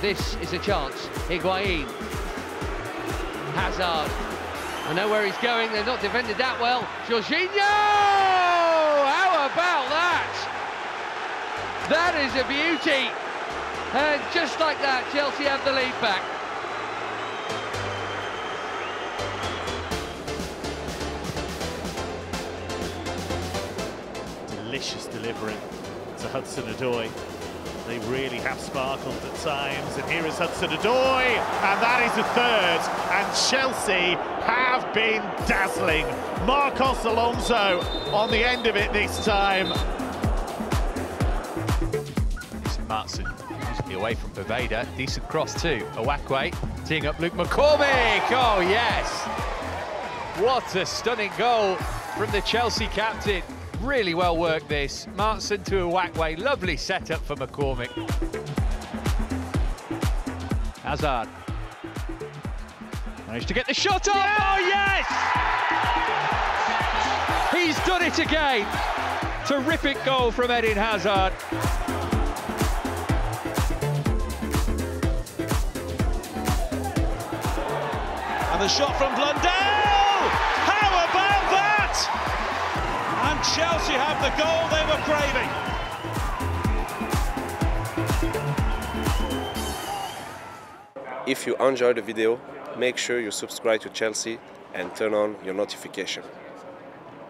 This is a chance. Higuain. Hazard. I know where he's going. They're not defended that well. Jorginho! How about that? That is a beauty. And just like that, Chelsea have the lead back. Delicious delivery to Hudson Odoi. They really have sparkled at times, and here is Hudson Odoi, and that is a third, and Chelsea have been dazzling. Marcos Alonso on the end of it this time. Martson usually away from Poveda. Decent cross too. Uwakwe teeing up Luke McCormick. Oh, yes. What a stunning goal from the Chelsea captain. Really well worked this. Martson to Uwakwe, Lovely setup for McCormick. Hazard. Managed to get the shot off. Oh, yes! He's done it again. Terrific goal from Eden Hazard. And the shot from Blundell! How about that? Chelsea have the goal they were craving. If you enjoyed the video, make sure you subscribe to Chelsea and turn on your notification.